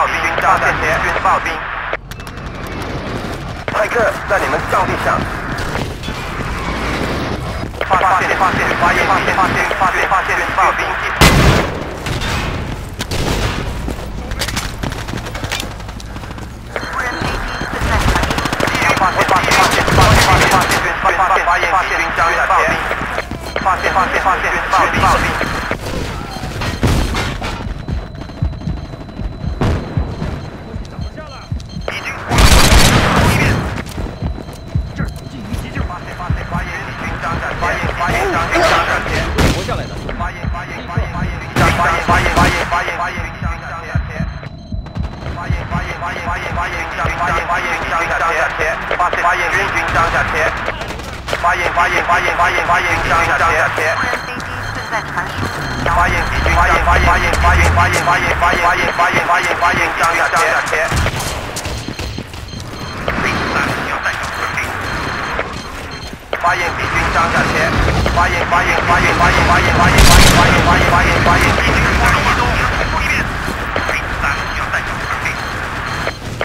暴君炸弹姐，暴君兵，克在你们上地上，发现发现发现发现发现暴君暴兵，无人能敌的在，暴君发现，发现发现发现发现发现暴君炸弹姐，发现发现发现暴兵兵。发炎发炎发炎发炎，将军将军张小天。发炎发炎发炎发炎发炎，将军将军张小天。发炎发炎发炎发炎发炎，将军将军张小天。发炎发炎发炎发炎发炎，将军将军张小天。发炎发炎发炎发炎发炎，将军将军张小天。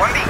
One B.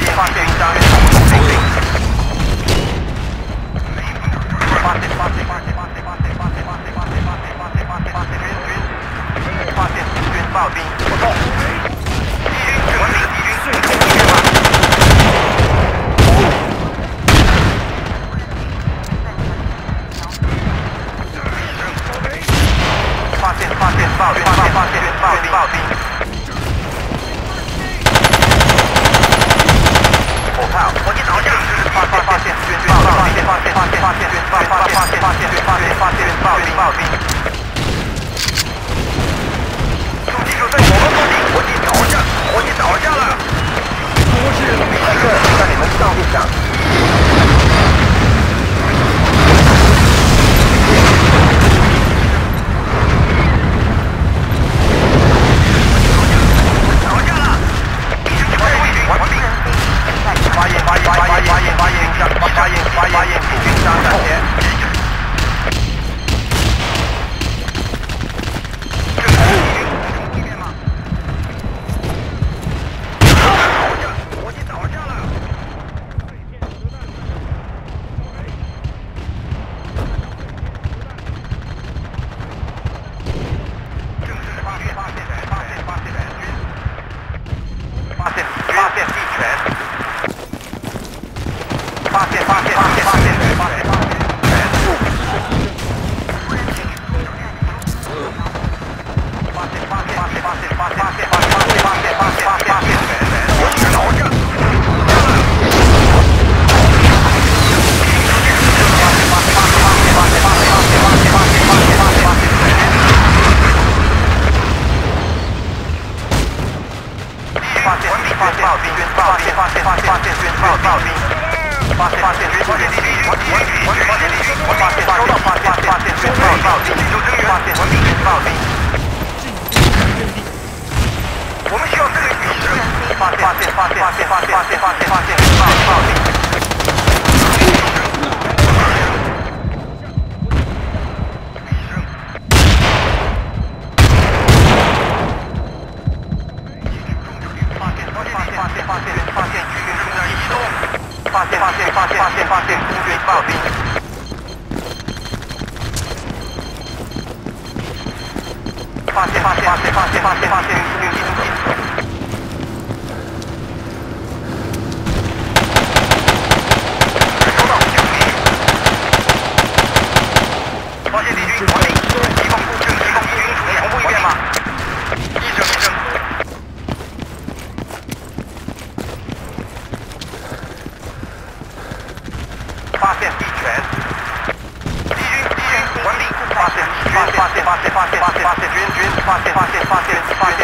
Five, five, Falcon. 我们需要这个陨石。发现，发现，发现，发现，发现，发现，发现，发现。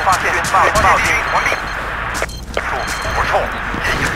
发现敌军舰艇完毕请求出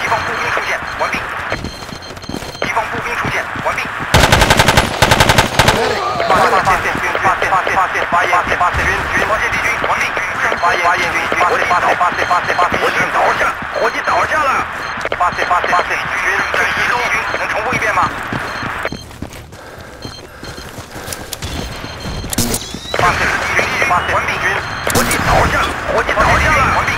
发现发现发现发现发现发现发现发现军军发现敌军火力军军发现发现军军火力发现发现发现发现火发倒下火发现下了发现发现发现军军军现动军能重复一遍吗？发现敌军发现完毕军火发倒下火发倒下了完毕。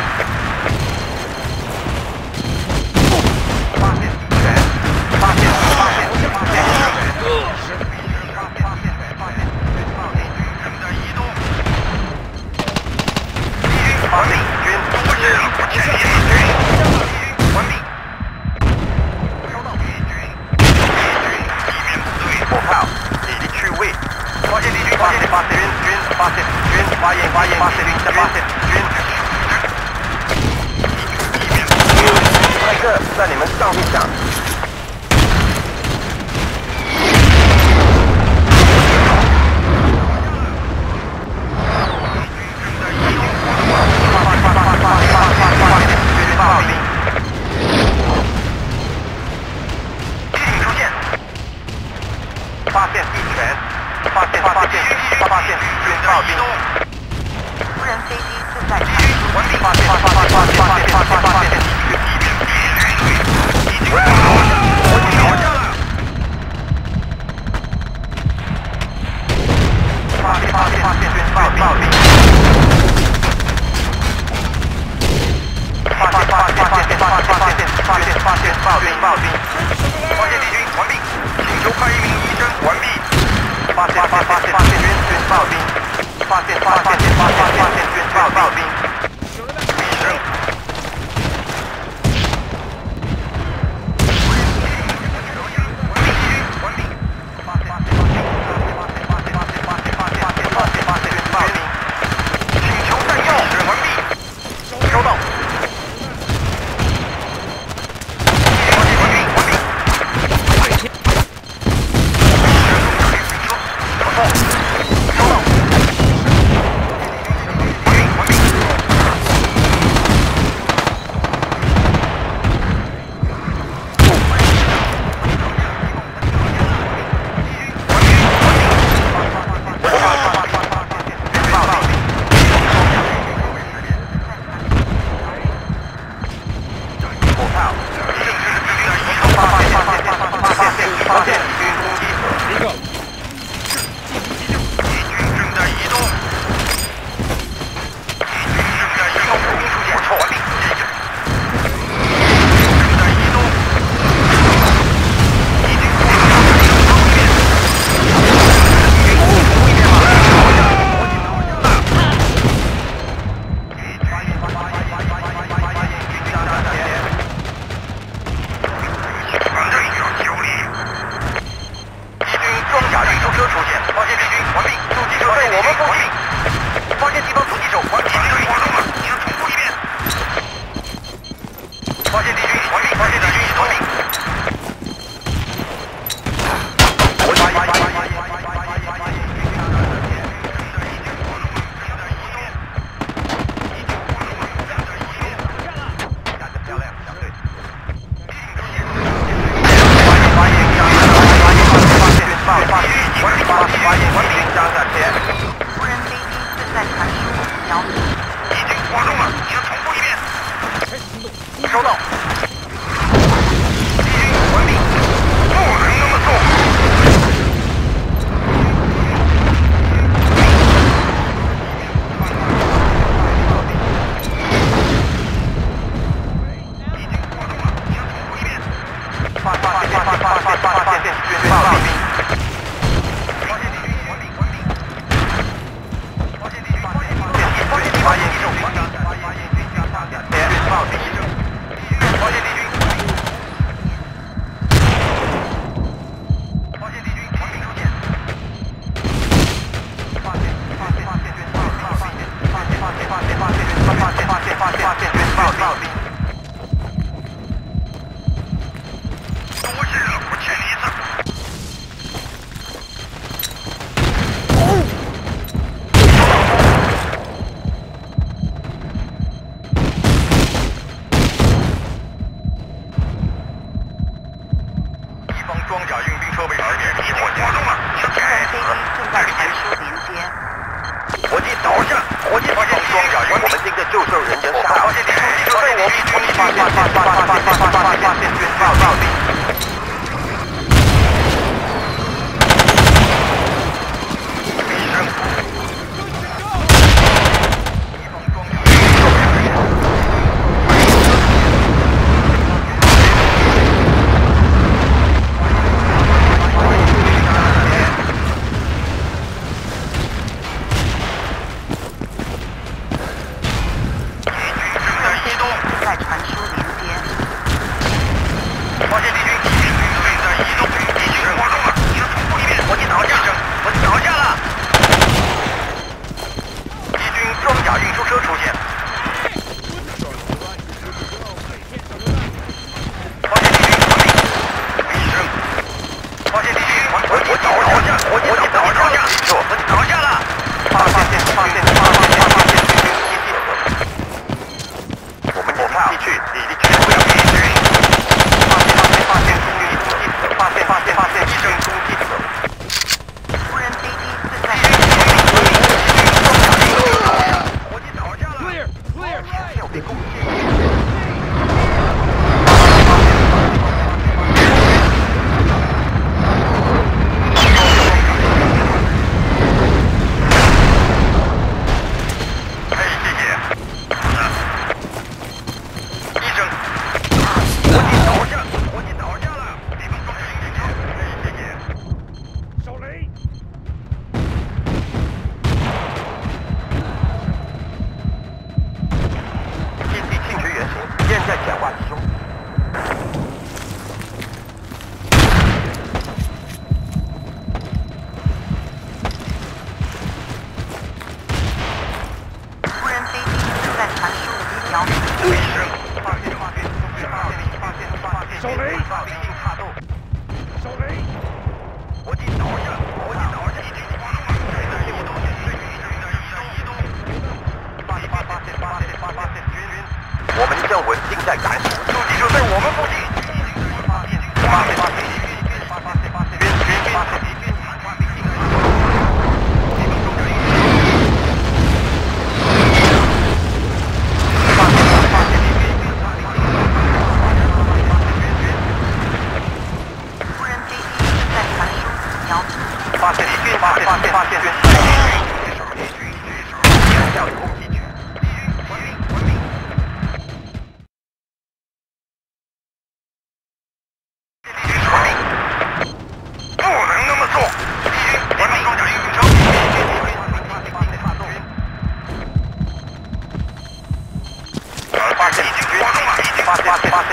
发言，发言。八四零三八，军军军军。一边一边，拍摄，在你们上面讲。我们这个救受人员，我们发现军校到底。要稳定在台独就记住在我们附近。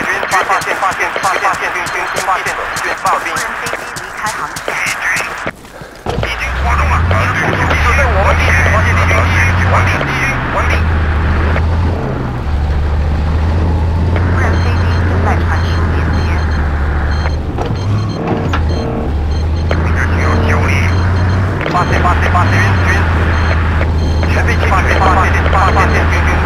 线军发发现发现发现军军发现军发。飞机离开航线。敌军活动了，敌军就在我们地区，发现敌军敌军完毕，敌军完毕。八千八千八千军军，全面清军八千八千八千军军。